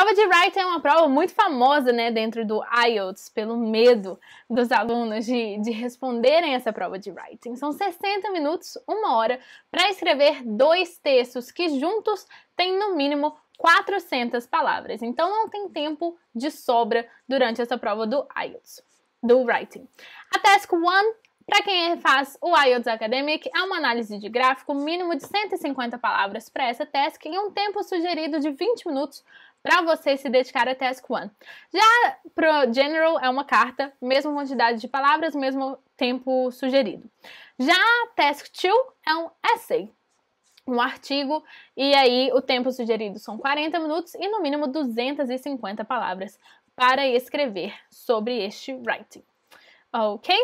prova de writing é uma prova muito famosa, né, dentro do IELTS, pelo medo dos alunos de, de responderem essa prova de writing. São 60 minutos, uma hora, para escrever dois textos que juntos têm no mínimo 400 palavras. Então não tem tempo de sobra durante essa prova do IELTS, do writing. A Task 1 para quem faz o IELTS Academic, é uma análise de gráfico mínimo de 150 palavras para essa task e um tempo sugerido de 20 minutos para você se dedicar a Task 1. Já pro General é uma carta, mesma quantidade de palavras, mesmo tempo sugerido. Já Task 2 é um essay, um artigo, e aí o tempo sugerido são 40 minutos e no mínimo 250 palavras para escrever sobre este writing. Ok?